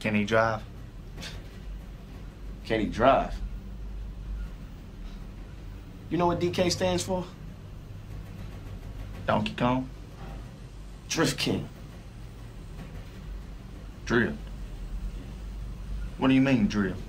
Can he drive? Can he drive? You know what DK stands for? Donkey Kong? Drift King. Drift. What do you mean, drift?